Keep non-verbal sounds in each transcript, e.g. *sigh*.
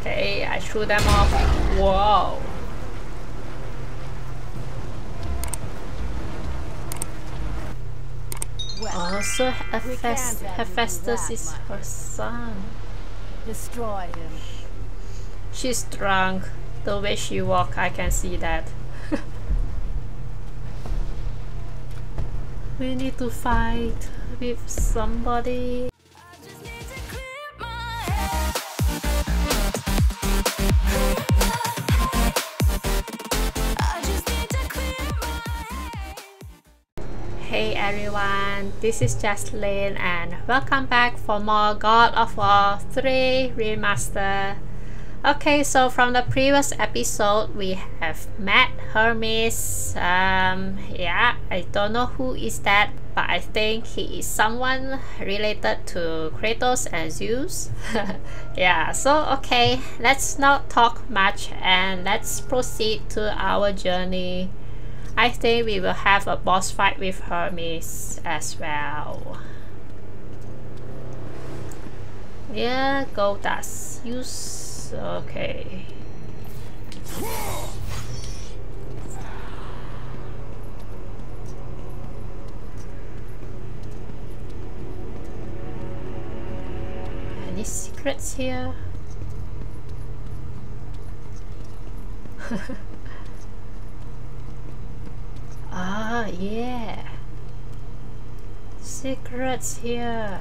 okay, I threw them off. Whoa. Also, Hephaestus, Hephaestus is her son. Destroy him. She's drunk. The way she walk, I can see that. *laughs* we need to fight with somebody. Hey everyone, this is Jesslyn and welcome back for more God of War 3 Remaster. Okay, so from the previous episode, we have met Hermes. Um, yeah, I don't know who is that, but I think he is someone related to Kratos and Zeus. *laughs* yeah, so okay, let's not talk much and let's proceed to our journey. I think we will have a boss fight with Hermes as well. Yeah, go dust. Use okay. Any secrets here? *laughs* Ah, yeah. Secrets here.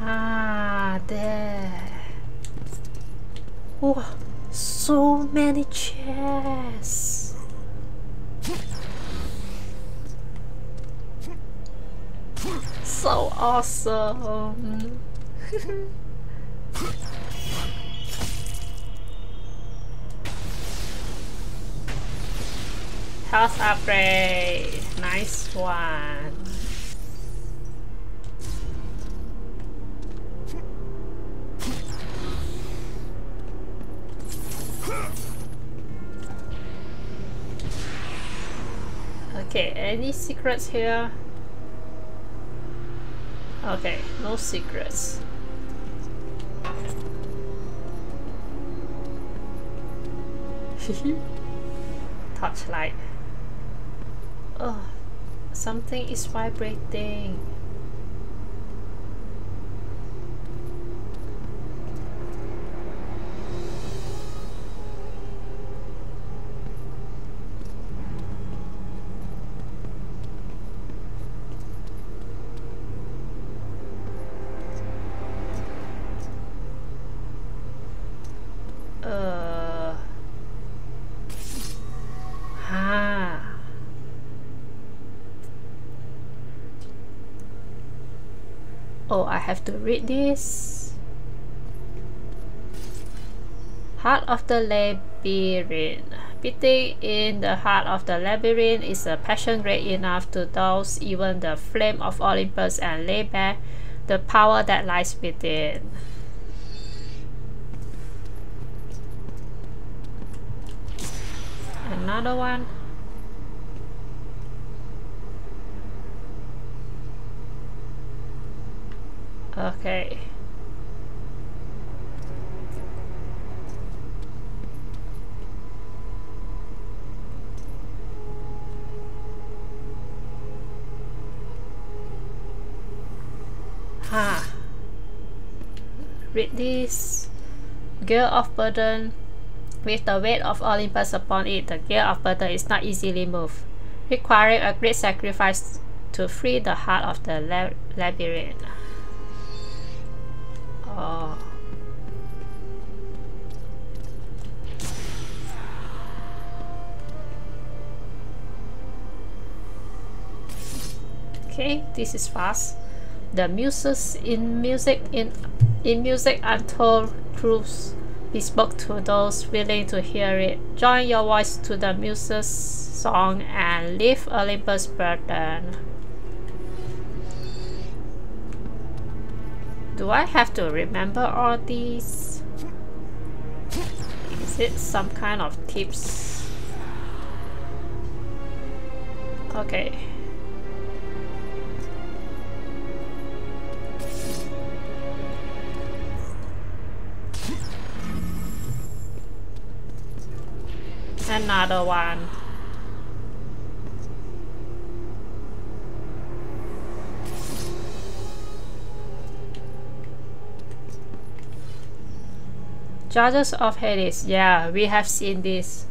Ah, there. Oh, so many chests. So awesome. *laughs* Health upgrade. Nice one. Okay, any secrets here? Okay, no secrets. *laughs* Touchlight. Oh, something is vibrating. Read this. Heart of the Labyrinth. Beating in the heart of the labyrinth is a passion great enough to douse even the flame of Olympus and lay bare the power that lies within. Another one. Okay. Ha. Read this. Gear of Burden. With the weight of Olympus upon it, the gear of burden is not easily moved, requiring a great sacrifice to free the heart of the lab labyrinth. Oh. Okay, this is fast. The muses in music in in music untold truths be spoke to those willing to hear it. Join your voice to the muses song and lift Olympus burden. Do I have to remember all these? Is it some kind of tips? Okay. Another one. Judges of Hades, yeah, we have seen this.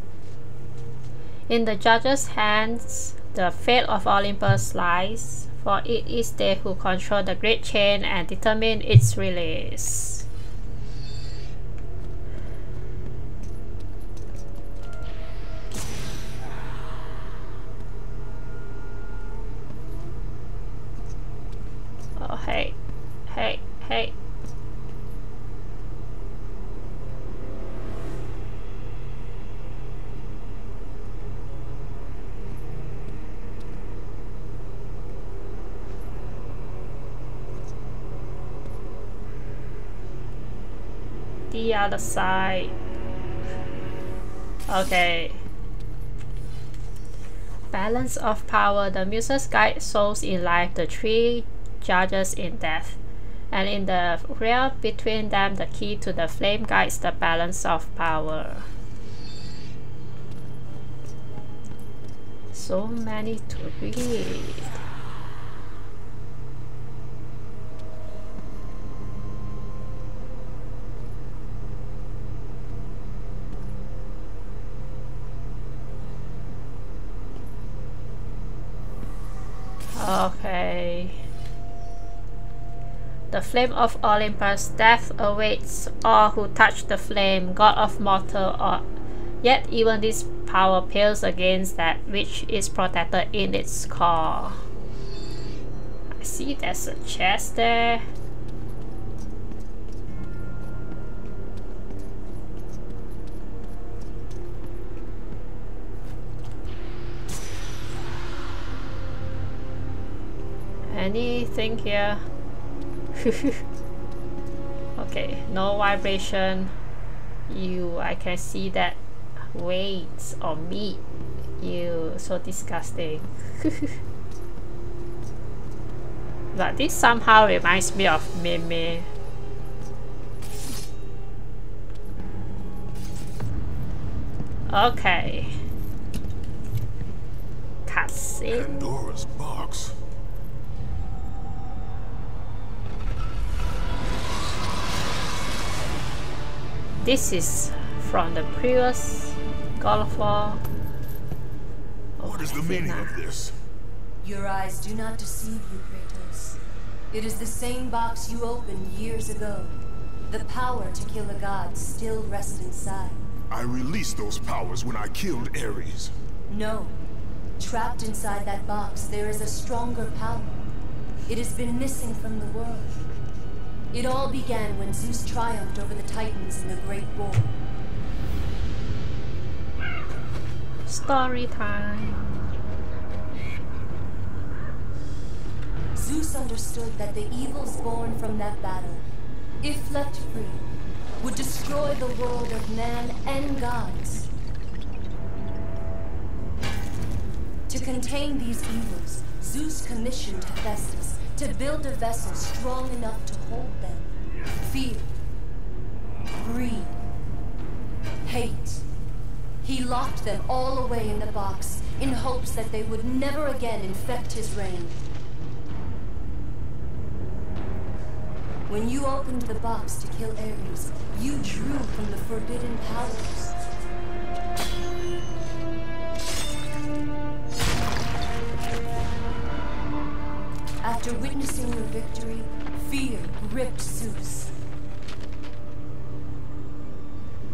In the judges' hands, the fate of Olympus lies, for it is they who control the great chain and determine its release. The other side. Okay. Balance of power. The Muses guide souls in life, the three judges in death. And in the realm between them, the key to the flame guides the balance of power. So many to read. Okay. The flame of Olympus, death awaits all who touch the flame, god of mortal or yet even this power pales against that which is protected in its core. I see there's a chest there. Anything here? *laughs* okay, no vibration. You, I can see that weights or meat. You, so disgusting. *laughs* but this somehow reminds me of Meme. Okay. Cutscene. Pandora's box. This is from the previous God of War. What is the meaning of this? Your eyes do not deceive you, Kratos. It is the same box you opened years ago. The power to kill a god still rests inside. I released those powers when I killed Ares. No. Trapped inside that box, there is a stronger power. It has been missing from the world. It all began when Zeus triumphed over the Titans in the Great War. Story time. Zeus understood that the evils born from that battle, if left free, would destroy the world of man and gods. To contain these evils, Zeus commissioned Hephaestus to build a vessel strong enough to hold them. Fear, greed, hate. He locked them all away in the box in hopes that they would never again infect his reign. When you opened the box to kill Ares, you drew from the forbidden powers. After witnessing your victory, fear gripped Zeus.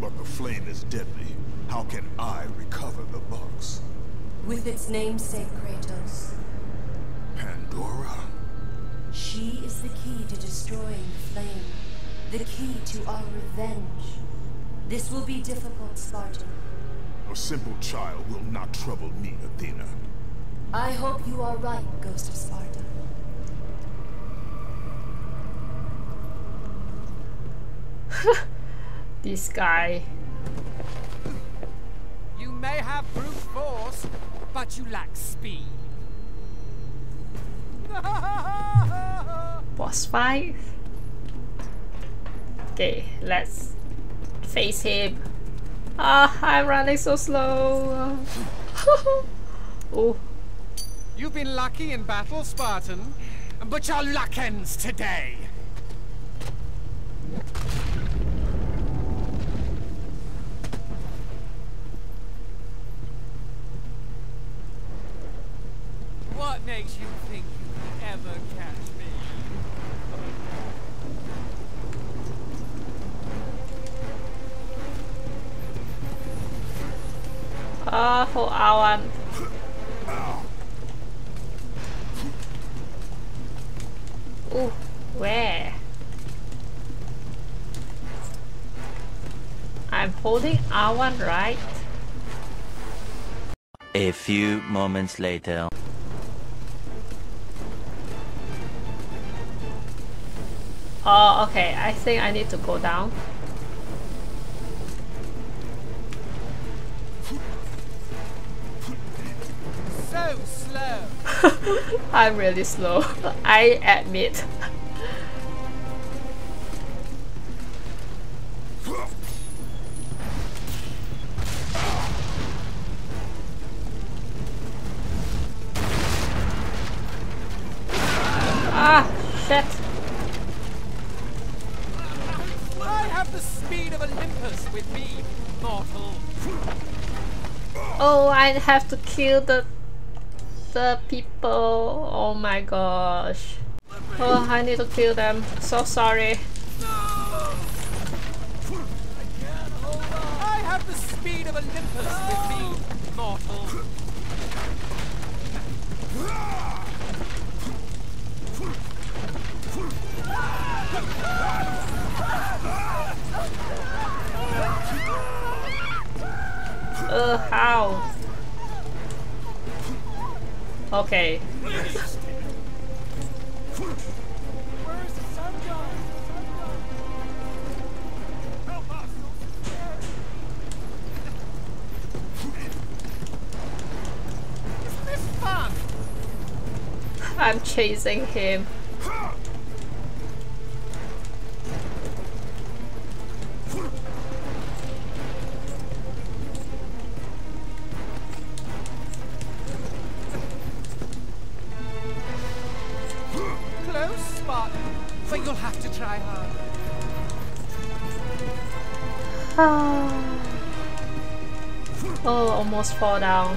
But the flame is deadly. How can I recover the box? With its namesake, Kratos. Pandora? She is the key to destroying the flame. The key to our revenge. This will be difficult, Spartan. A simple child will not trouble me, Athena. I hope you are right, Ghost of Sparta. *laughs* this guy. You may have brute force, but you lack speed. *laughs* Boss fight. Okay, let's face him. Ah, I'm running so slow. *laughs* oh. You've been lucky in battle, Spartan, but your luck ends today. What makes you think you can ever catch me? Ah, for Awan. Ooh, where? I'm holding R1 right? A few moments later. Oh, okay. I think I need to go down. So slow. *laughs* I'm really slow. *laughs* I admit. Kill the the people. Oh my gosh. Oh, I need to kill them. So sorry. No! I have the speed of Olympus with me, mortal. Ugh, how? Fun? I'm chasing him. *sighs* oh, almost fall down.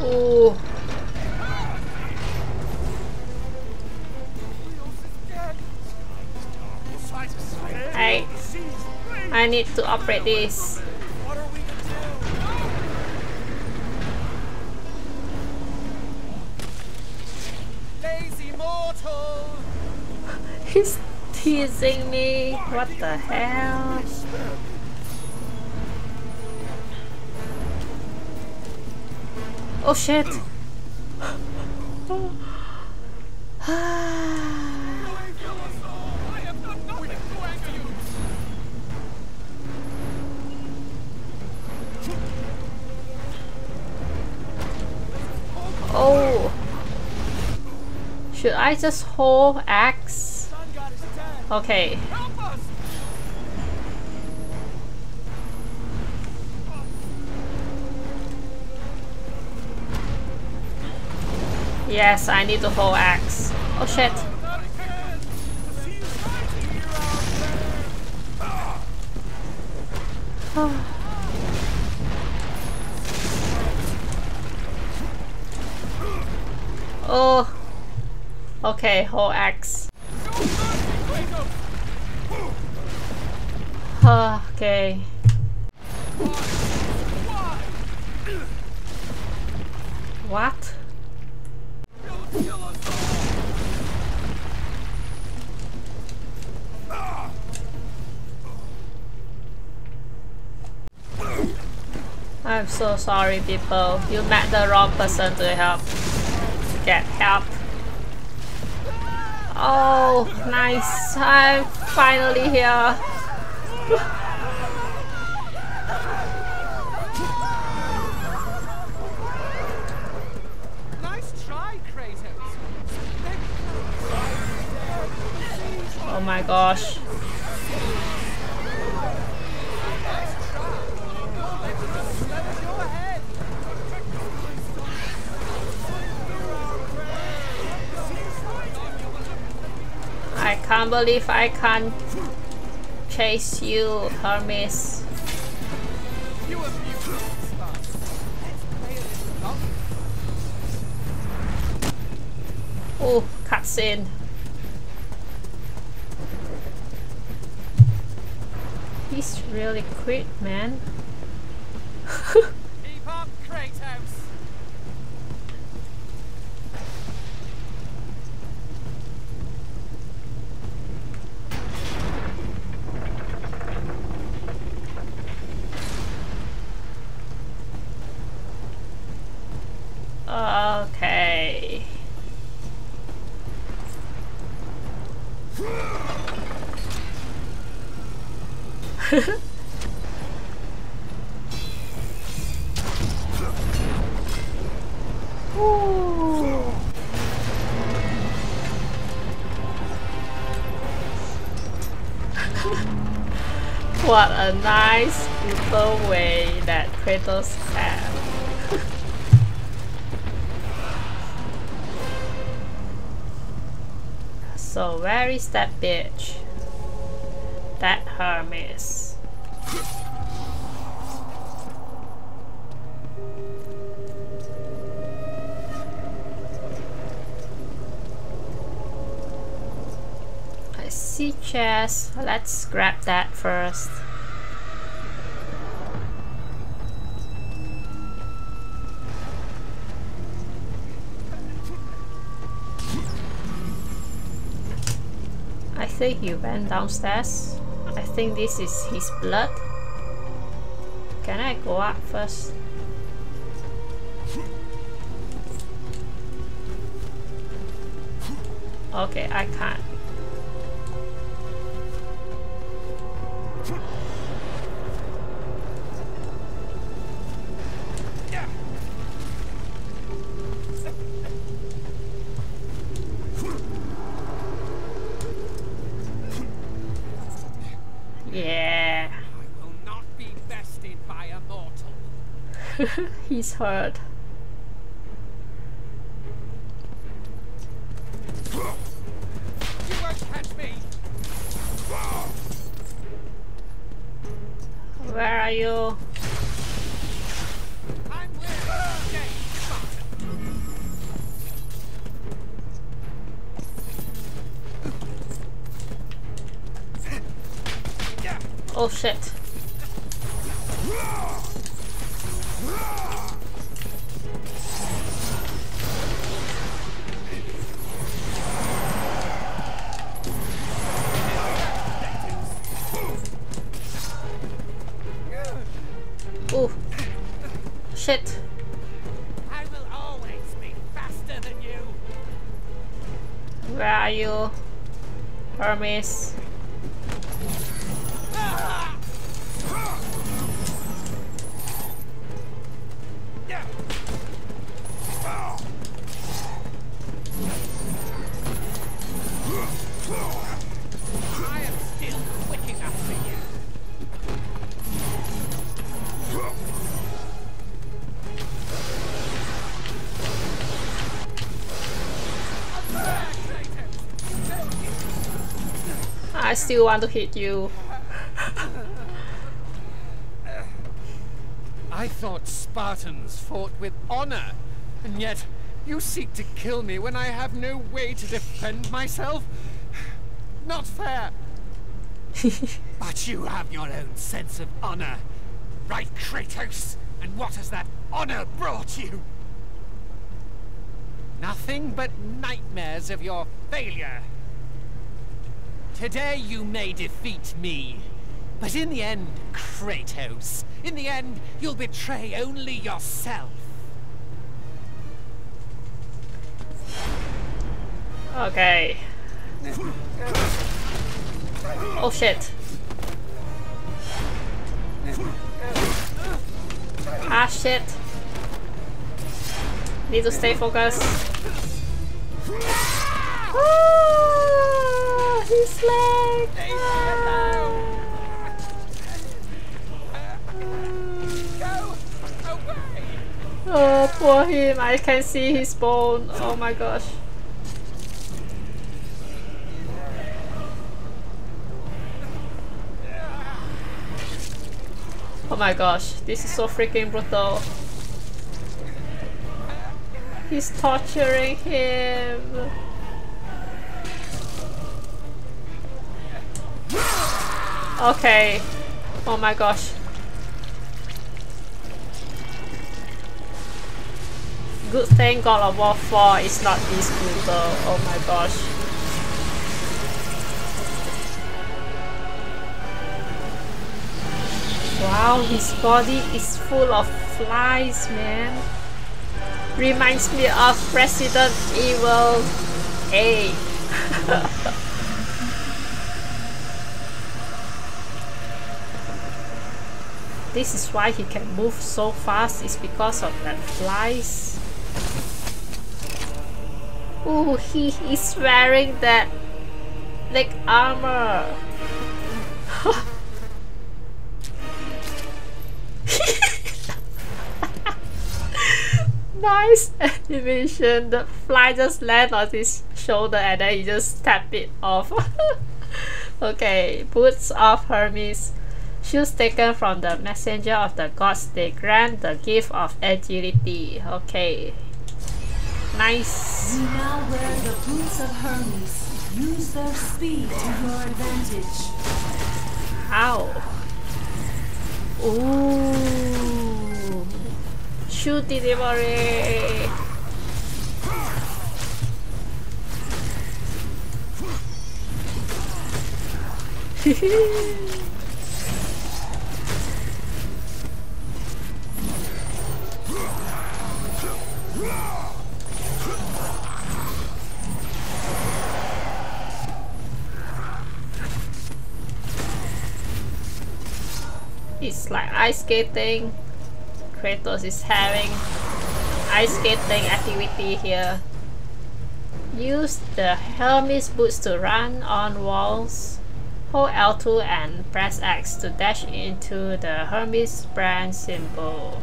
What I need to operate this. What are we to do? Lazy mortal! He's teasing me. What the hell? Oh shit. Should I just hold dead! Okay. Yes, I need the whole axe. Oh shit. *sighs* Oh. Okay, whole X. okay. What? I'm so sorry, people. You met the wrong person to help. Get help. Oh, nice. I'm finally here. Nice try, Kratos. Oh my gosh. Go ahead. I can't believe I can't chase you, Hermes. Oh, cutscene. He's really quick, man. *laughs* nice little way that Kratos had. *laughs* So where is that bitch? That Hermes. I see chest. Let's grab that first. I he went downstairs. I think this is his blood. Can I go up first? Okay, I can't. He's Hermes. I I still want to hit you. I thought Spartans fought with honor, and yet you seek to kill me when I have no way to defend myself? Not fair. *laughs* but you have your own sense of honor, right, Kratos? And what has that honor brought you? Nothing but nightmares of your failure. Today you may defeat me, But in the end, Kratos, in the end, you'll betray only yourself. Okay. Oh shit. Ah shit. Need to stay focused. Ah, leg. Go away! Oh, poor him. I can see his bone. Oh my gosh. Oh my gosh, this is so freaking brutal. He's torturing him. Okay. Oh my gosh. Good thing God of War 4 is not this brutal. Oh my gosh. Wow, his body is full of flies, man. Reminds me of Resident Evil 8. *laughs* this is why he can move so fast, is because of that flies. Ooh, he is wearing that leg armor. *laughs* nice animation. The fly just land on his shoulder and then he just tap it off. *laughs* okay, boots off Hermes. Shoes taken from the messenger of the gods. They grant the gift of agility. Okay. Nice. You now wear the boots of Hermes. Use their speed to your advantage. Ow. Ooh. Shoe delivery. *laughs* It's like ice skating. Kratos is having ice skating activity here. Use the Hermes boots to run on walls. Hold L2 and press X to dash into the Hermes brand symbol.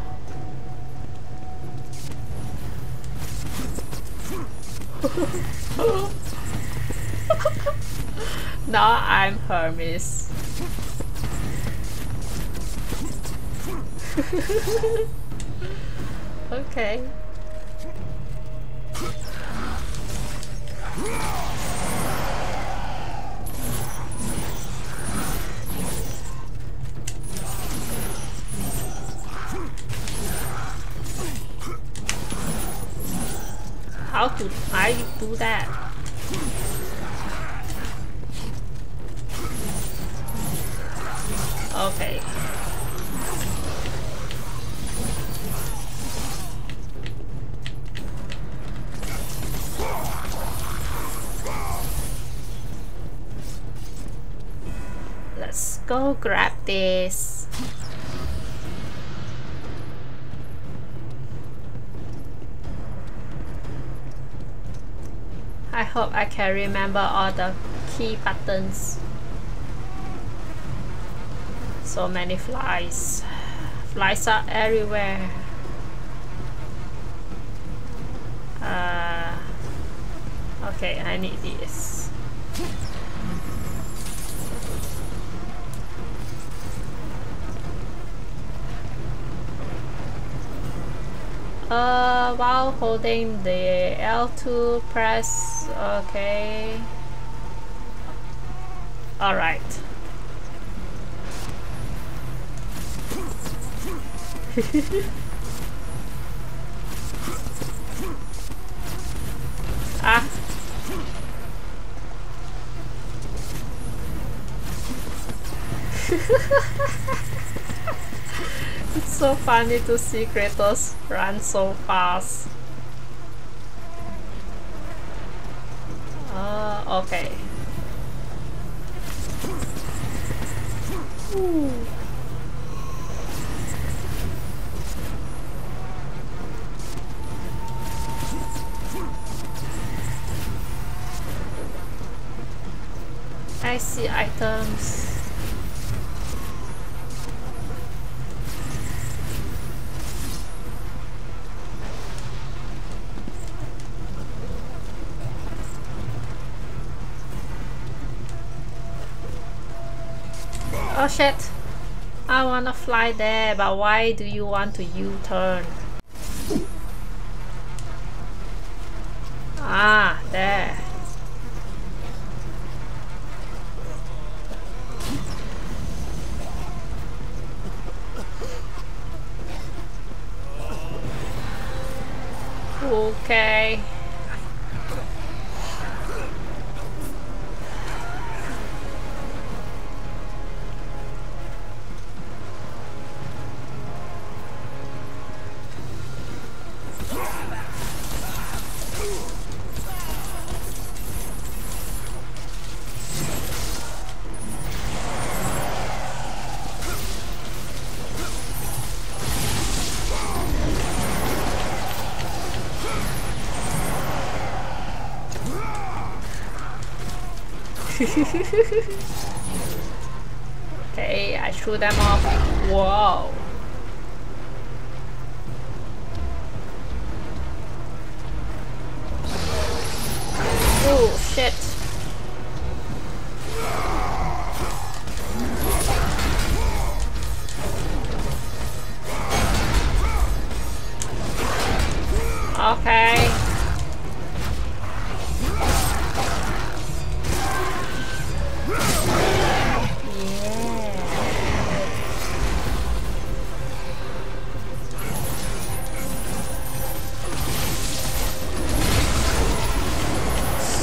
*laughs* now I'm Hermes. *laughs* okay. How do I do that? Okay. Let's go grab this. I hope I can remember all the key buttons. So many flies. Flies are everywhere. Uh, okay, I need this. Uh, while holding the L2 press, okay. Alright. *laughs* ah. *laughs* it's so funny to see Kratos run so fast. Uh, okay. Ooh. I see items. Oh shit! I wanna fly there, but why do you want to U-turn? *laughs* okay, I threw them off. Whoa.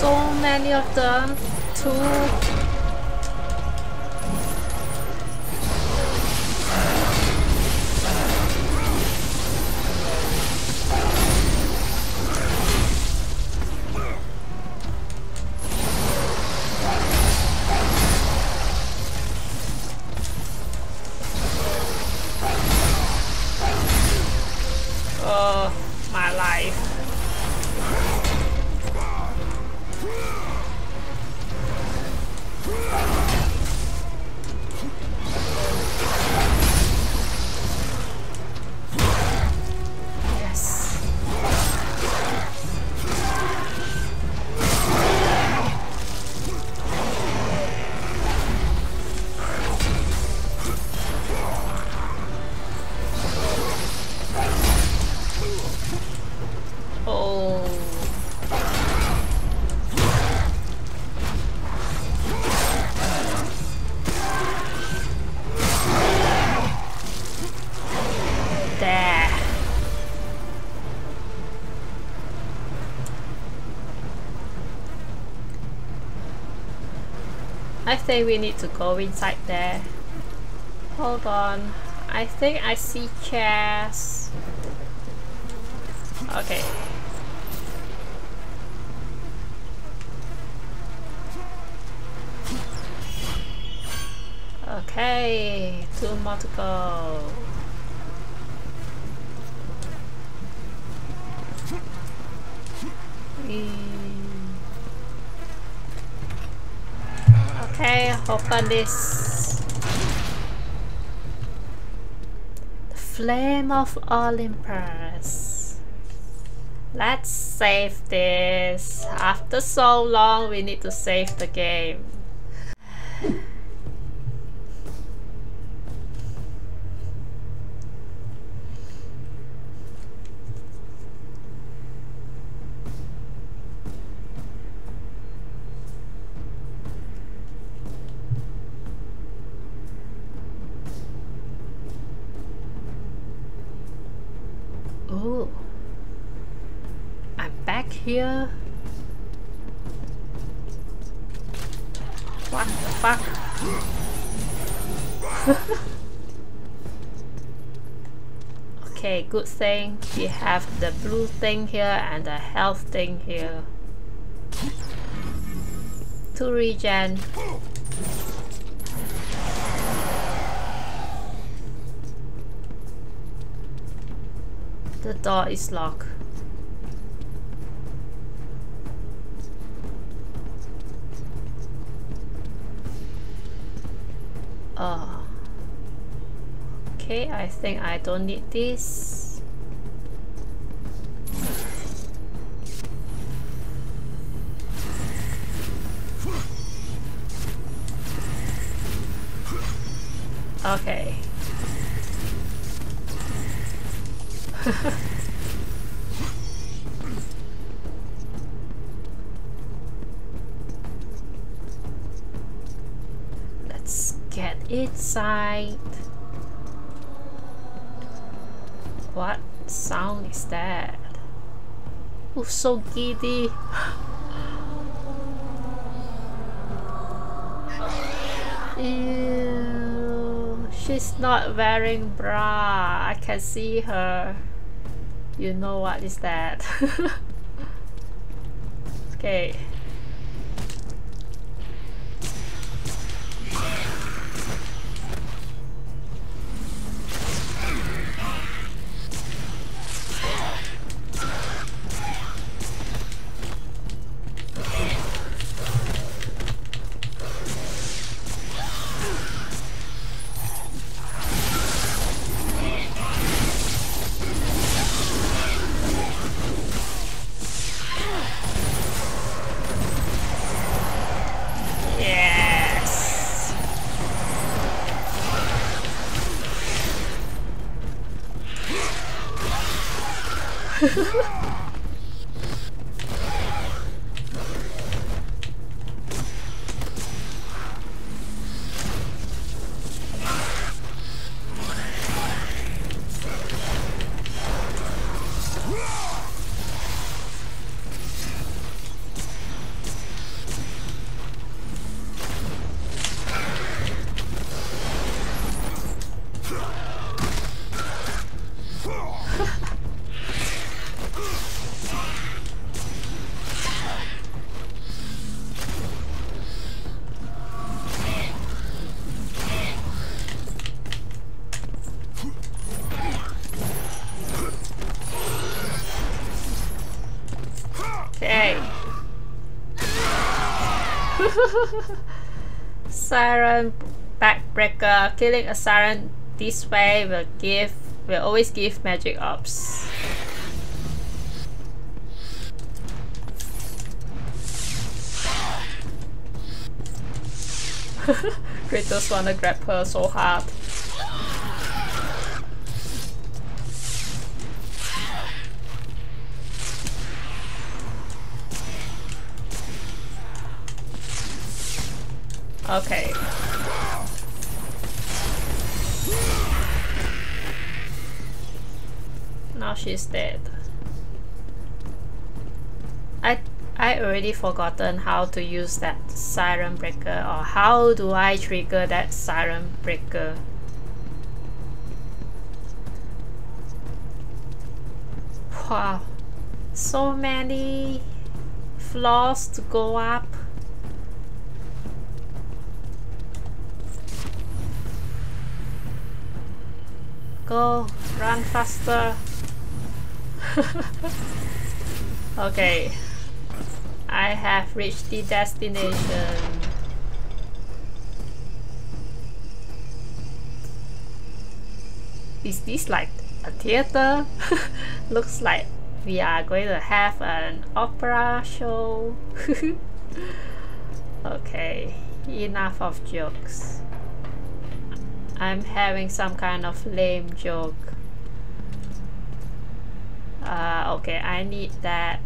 So many of them too. Think we need to go inside there. Hold on. I think I see chairs. Okay. Okay, two more to go. This. The Flame of Olympus. Let's save this. After so long, we need to save the game. Oh, Here. What the fuck? *laughs* okay, good thing we have the blue thing here and the health thing here. To regen. The door is locked. Okay, I think I don't need this. So giddy. Ew, she's not wearing bra. I can see her. You know what is that? *laughs* okay. *laughs* siren backbreaker. Killing a siren this way will give will always give magic orbs. *laughs* Kratos wanna grab her so hard. She's dead. I I already forgotten how to use that siren breaker or how do I trigger that siren breaker. Wow. So many floors to go up. Go, run faster. *laughs* okay. I have reached the destination. Is this like a theater? *laughs* Looks like we are going to have an opera show. *laughs* okay, enough of jokes. I'm having some kind of lame joke. Uh, okay, I need that.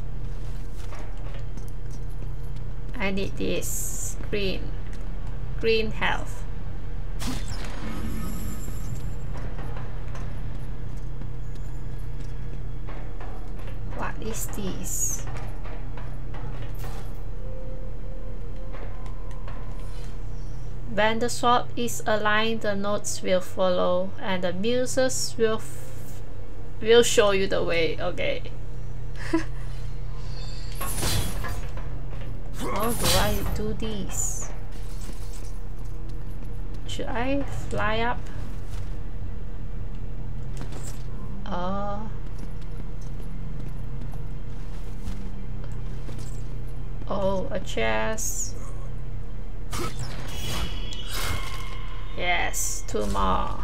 I need this green. Green health. What is this? When the sword is aligned, the notes will follow, and the muses will will show you the way. Okay. *laughs* How do I do this? Should I fly up? Uh, oh, a chest. Yes, two more.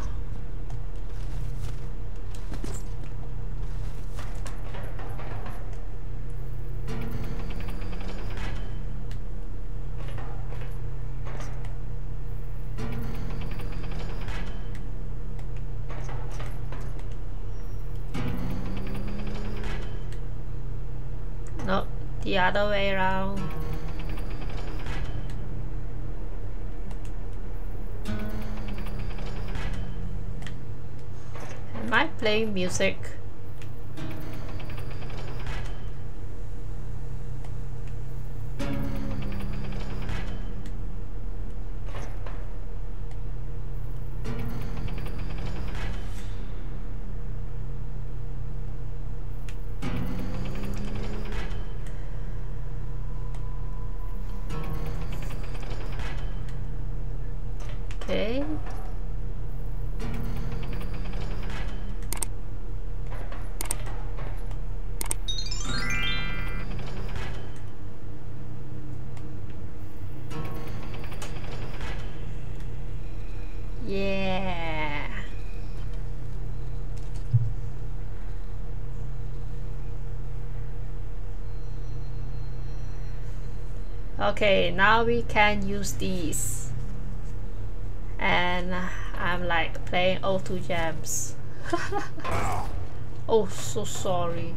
No, the other way around. Am I playing music? Okay, now we can use these. And I'm like playing O2 jams. *laughs* oh, so sorry.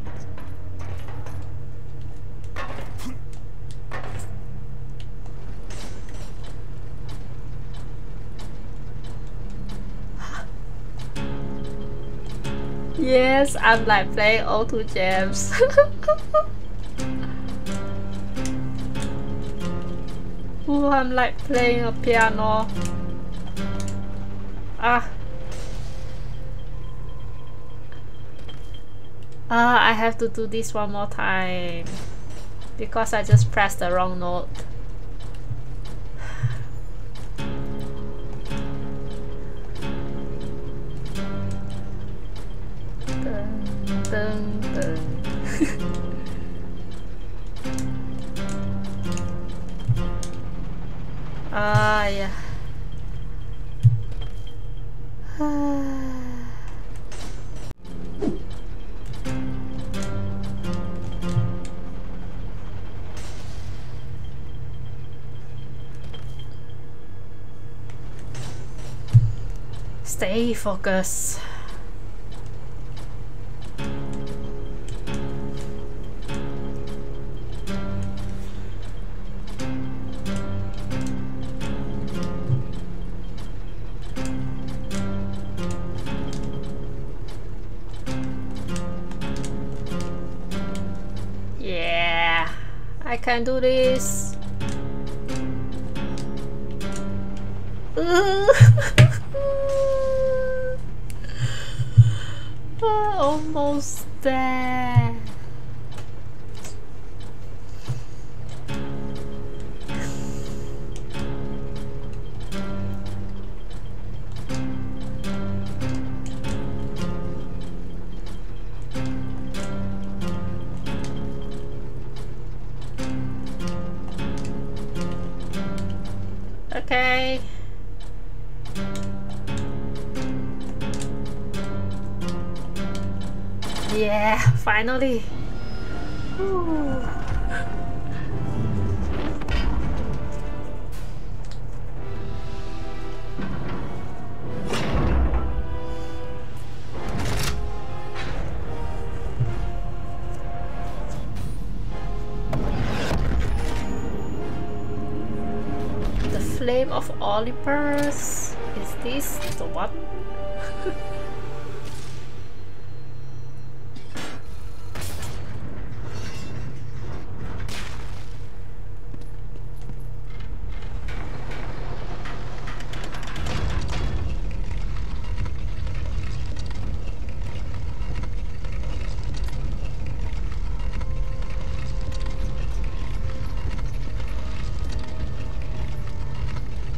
Yes, I'm like playing O2 jams. *laughs* I'm like playing a piano. Ah. Ah, I have to do this one more time. Because I just pressed the wrong note. *sighs* Stay focused. Can do this. Flame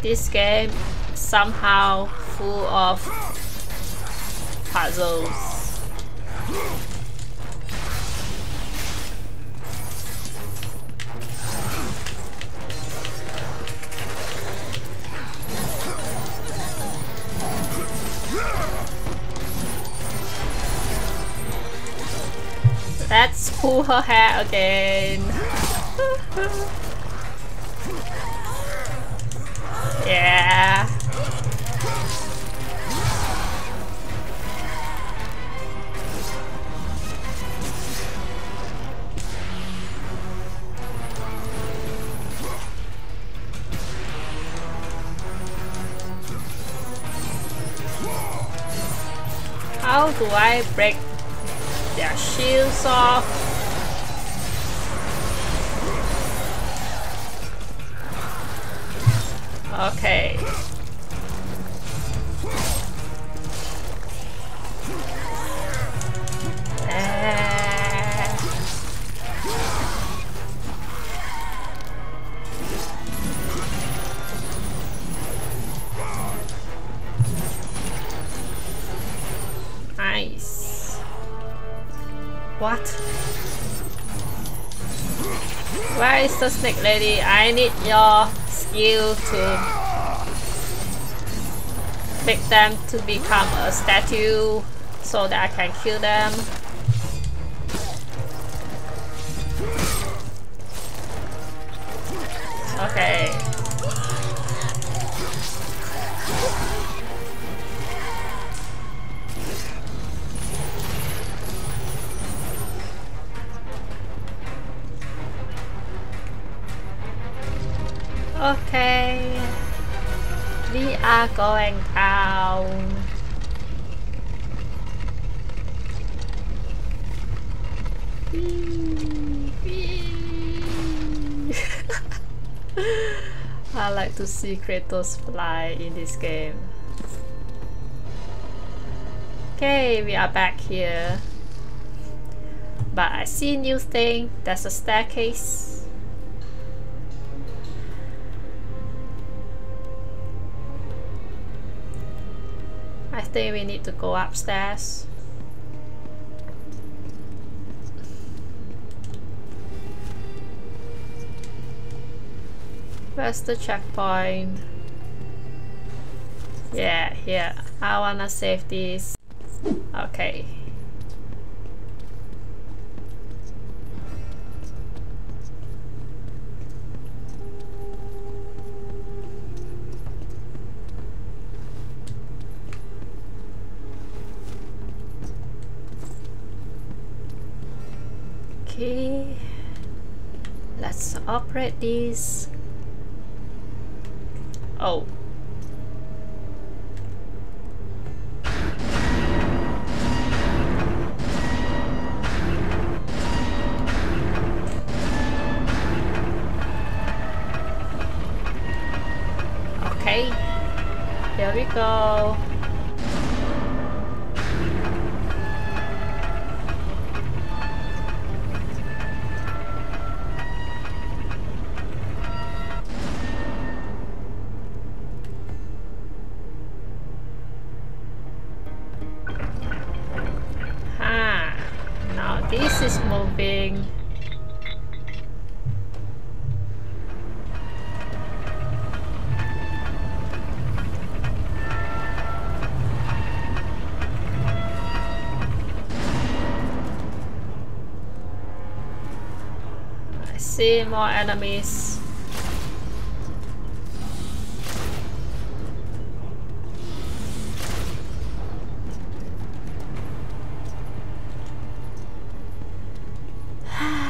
this game somehow full of puzzles. Let's pull her hair again. *laughs* yeah. How do I break their shields off? Okay. Eh. Nice. What? Where is the snake lady? I need your skill to make them to become a statue so that I can kill them. Are going down. *laughs* I like to see Kratos fly in this game. Okay, we are back here. But I see new thing. There's a staircase. Think we need to go upstairs. Where's the checkpoint? Yeah, here. I wanna save this. Okay. Okay. Let's operate this. Oh. Okay. Here we go. See more enemies. *sighs*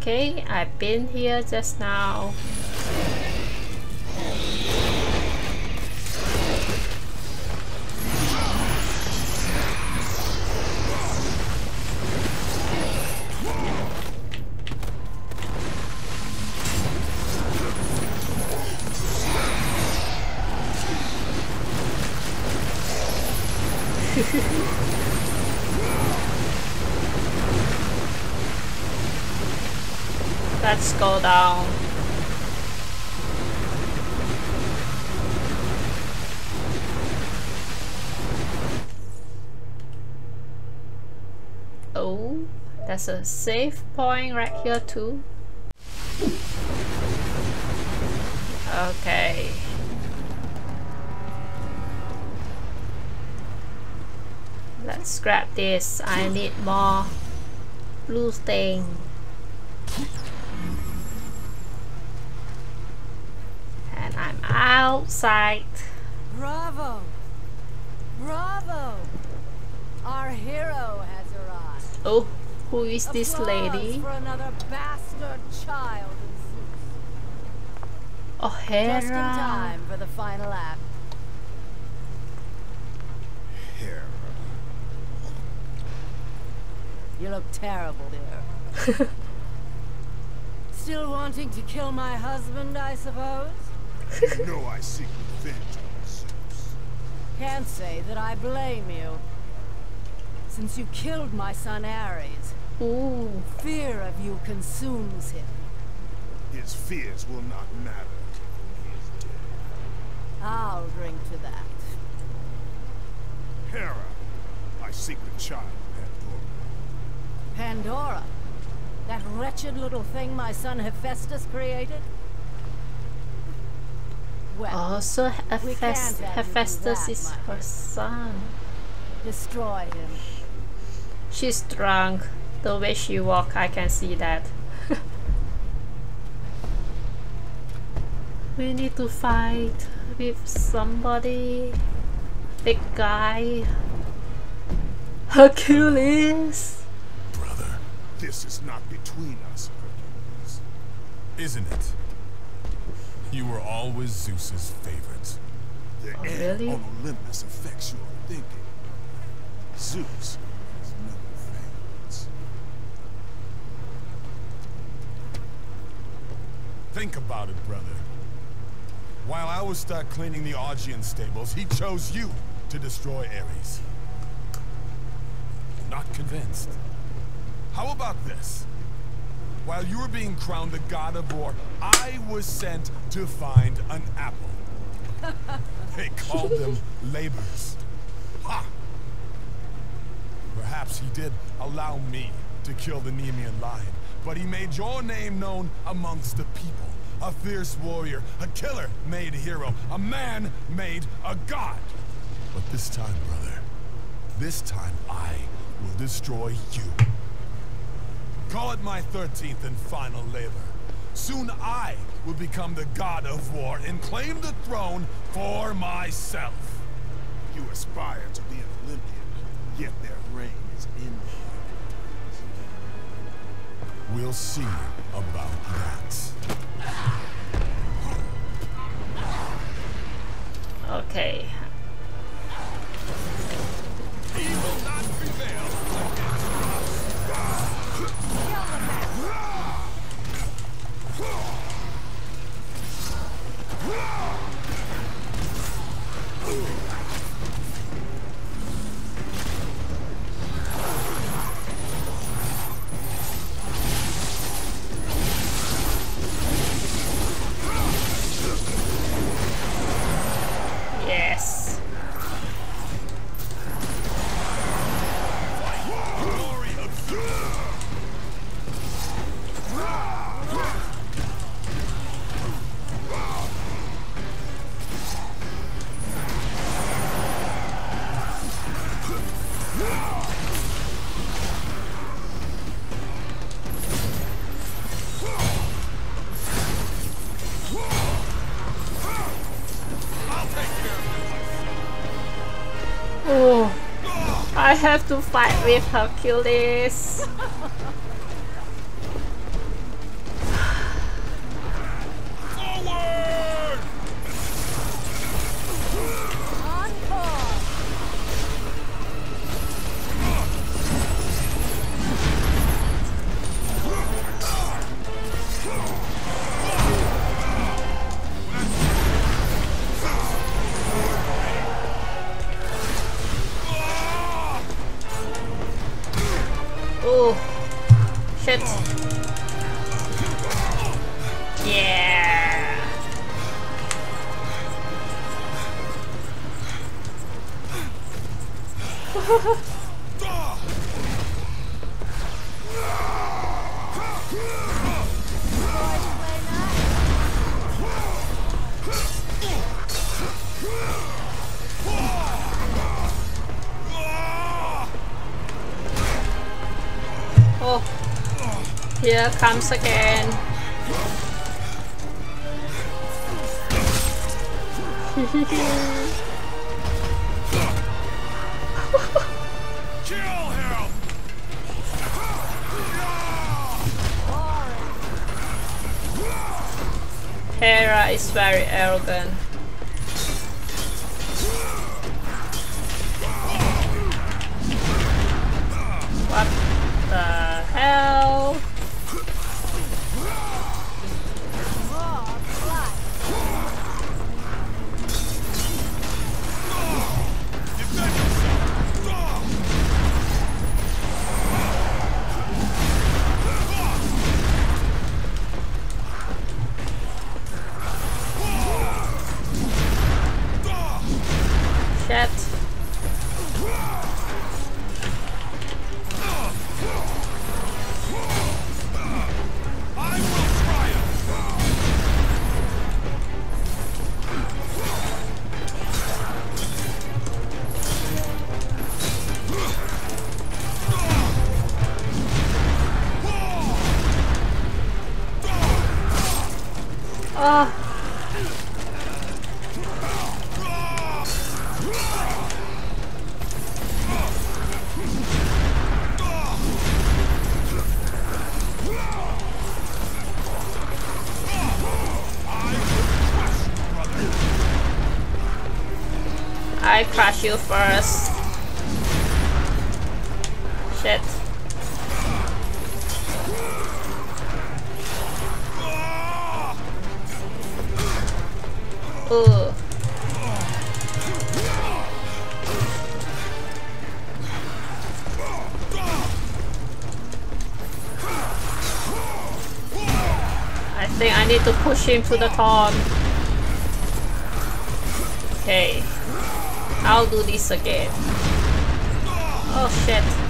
Okay, I've been here just now. Go down. Oh, there's a safe point right here too. Okay. Let's grab this. I need more blue stain. Outside. Bravo! Bravo! Our hero has arrived. Oh, who is this Applause lady? for another bastard child of Zeus. Just in O'Hara. time for the final act. Hera. You look terrible, dear. *laughs* Still wanting to kill my husband, I suppose? You know I seek revenge on Zeus. Can't say that I blame you. Since you killed my son Ares, Ooh, fear of you consumes him. His fears will not matter till he is dead. I'll drink to that. Hera, I seek the child, Pandora. Pandora? That wretched little thing my son Hephaestus created? Well, also We can't Hephaestus, is you do Hephaestus that, is my her son. destroy him. She's drunk. The way she walk, I can see that. *laughs* we need to fight with somebody. Big guy. Hercules. Brother, this is not between us, Hercules. Isn't it? You were always Zeus's favorite. The Oh, air really? on Olympus affects your thinking. Zeus has no favorites. Think about it, brother. While I was stuck cleaning the Augean stables, he chose you to destroy Ares. Not convinced. How about this? While you were being crowned the god of war, I was sent to find an apple. *laughs* they called them labors. Ha! Perhaps he did allow me to kill the Nemean lion, but he made your name known amongst the people. A fierce warrior, a killer made hero, a man made a god. But this time, brother, this time I will destroy you. Call it my 13th and final labor. Soon I will become the god of war and claim the throne for myself. You aspire to be an Olympian, yet their reign is ended. We'll see about that. Okay. I have to fight with Hercules. Oh, here comes again. Kill *laughs* him! Hera is very arrogant. Hell? I crush you first. Shit. Ooh. I think I need to push him to the top. Okay. I'll do this again. Oh shit.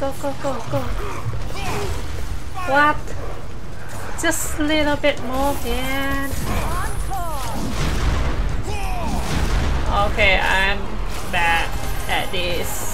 Go, go, go, go. What? Just a little bit more, man. Okay, I'm bad at this.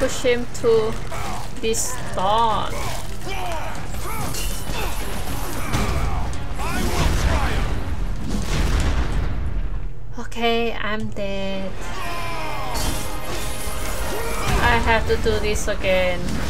Push him to will triumph! Okay, I'm dead. I have to do this again.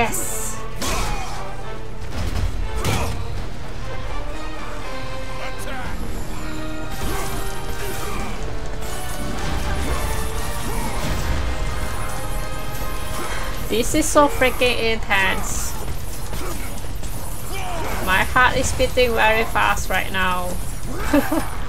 Yes. This is so freaking intense. My heart is beating very fast right now. *laughs*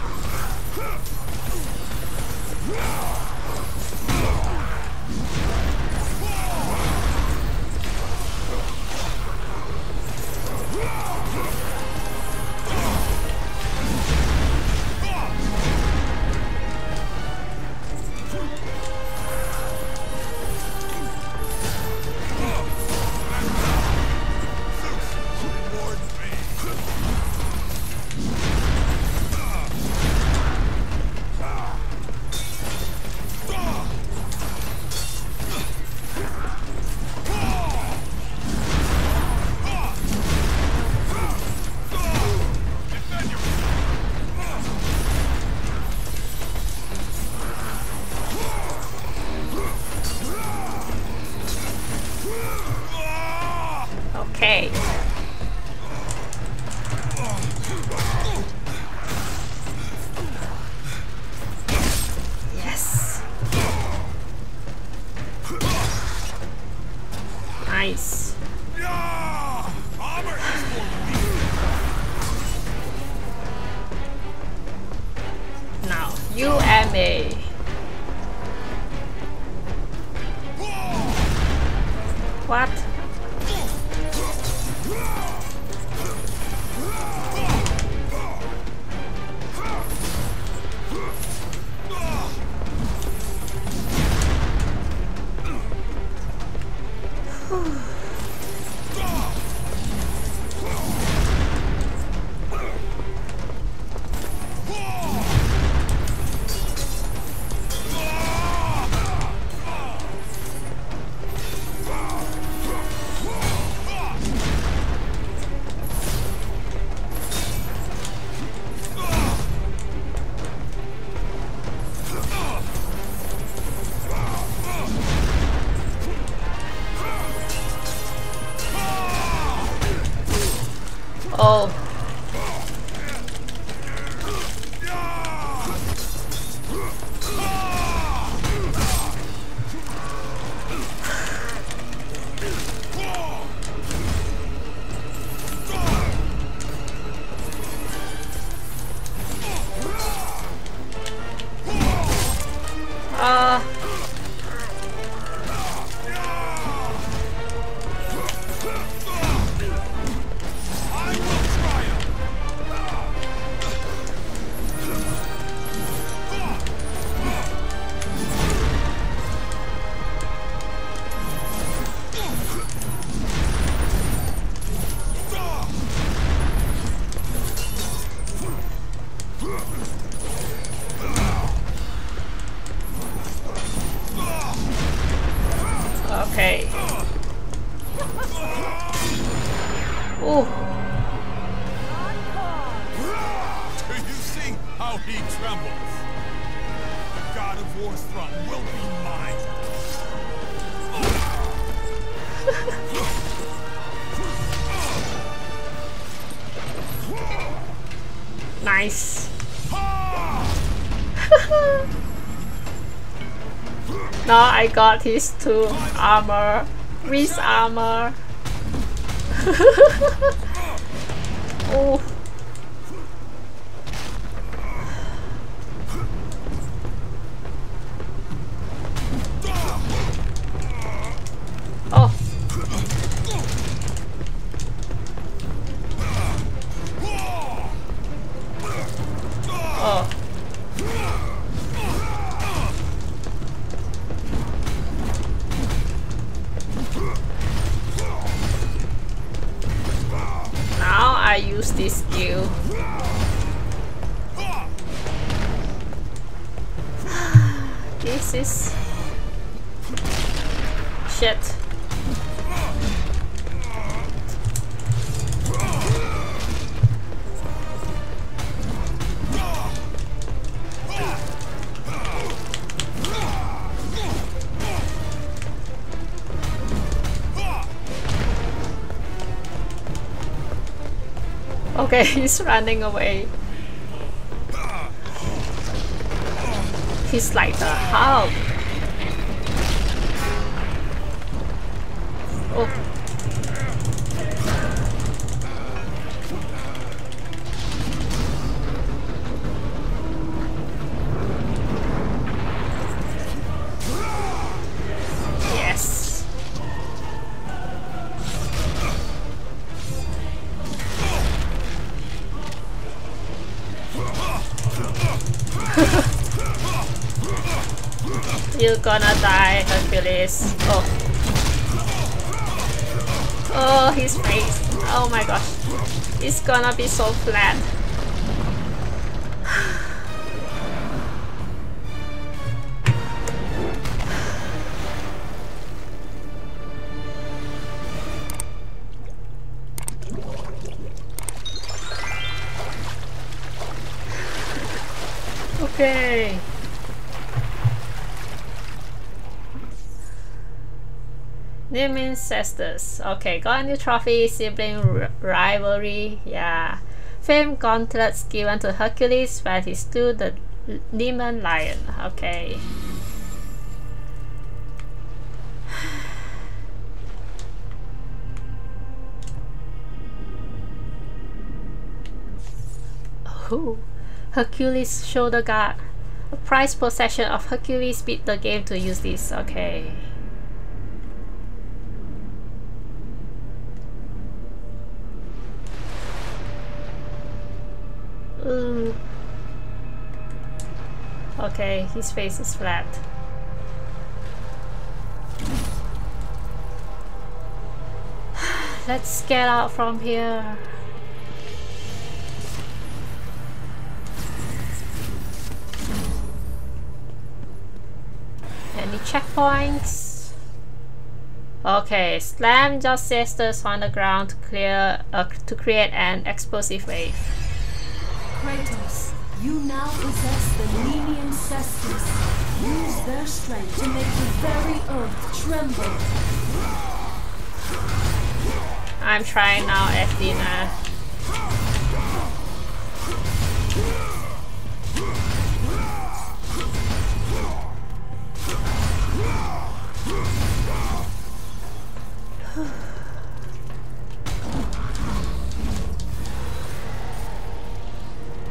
Ah! now I got his two armor, wrist armor. *laughs* oh. Okay, *laughs* he's running away. He's like uh, the Hulk. Hercules. Oh. Oh, his face. Oh my gosh. It's gonna be so flat. *sighs* Okay. Name ancestors. Okay, got a new trophy, sibling rivalry. Yeah. Fame gauntlets given to Hercules when he slew the Nemean lion. Okay. Oh, Hercules shoulder guard. A prized possession of Hercules beat the game to use this. Okay. Ooh. Okay, his face is flat. *sighs* Let's get out from here. Any checkpoints? Okay, slam Cestus on the ground to clear uh, to create an explosive wave. Kratos, you now possess the Nemean Cestus. Use their strength to make the very earth tremble. I'm trying now, Athena.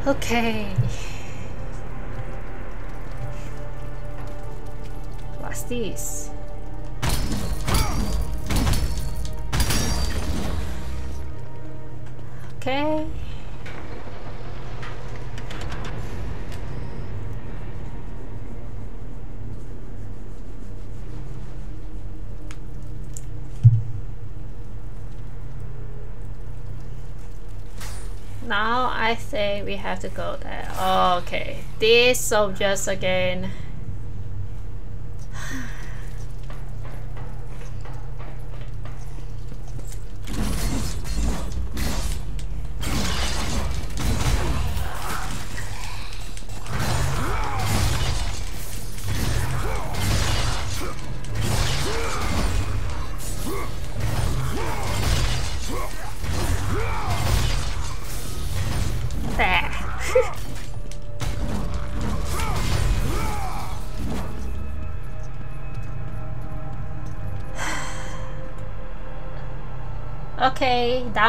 Okay. What's this? Okay. Now I think we have to go there. Okay. These soldiers again.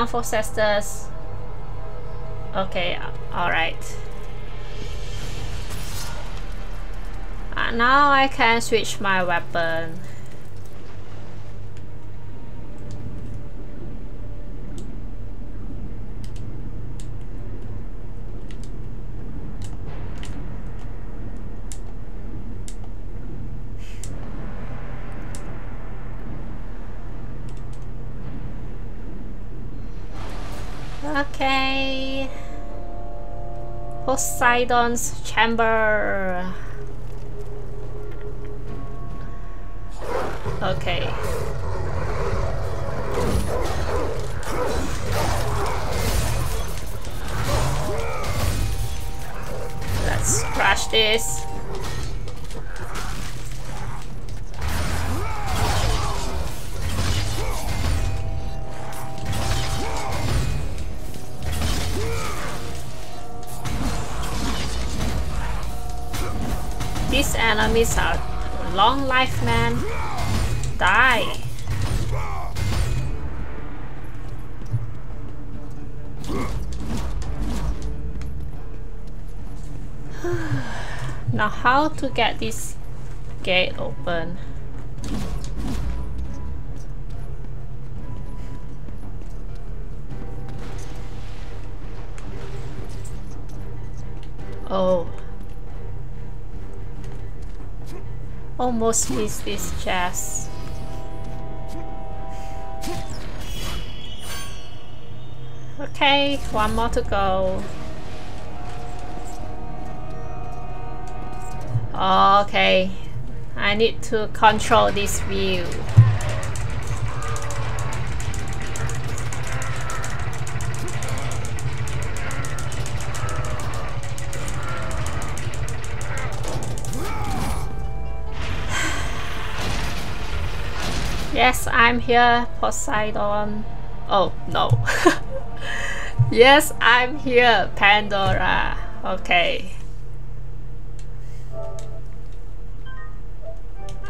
Down for sisters. Okay, alright. Uh, now I can switch my weapon. Okay. Poseidon's chamber. Okay. Let's crush this. Enemies are long life, man. Die. *sighs* now how to get this gate open? Oh. Almost missed this chest. Okay, one more to go. Okay, I need to control this view. Yes, I'm here, Poseidon. Oh, no. *laughs* yes, I'm here, Pandora. Okay.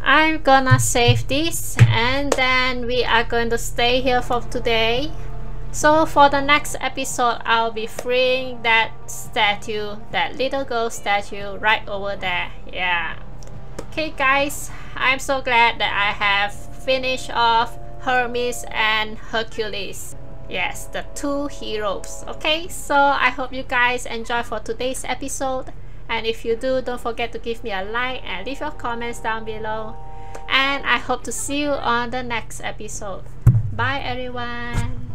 I'm gonna save this and then we are going to stay here for today. So for the next episode, I'll be freeing that statue, that little girl statue right over there. Yeah. Okay guys, I'm so glad that I have finish off Hermes and Hercules. Yes, the two heroes. Okay, so I hope you guys enjoy for today's episode. And if you do, don't forget to give me a like and leave your comments down below. And I hope to see you on the next episode. Bye everyone.